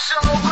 So.